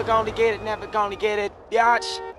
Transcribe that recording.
Never gonna get it, never gonna get it, biatch.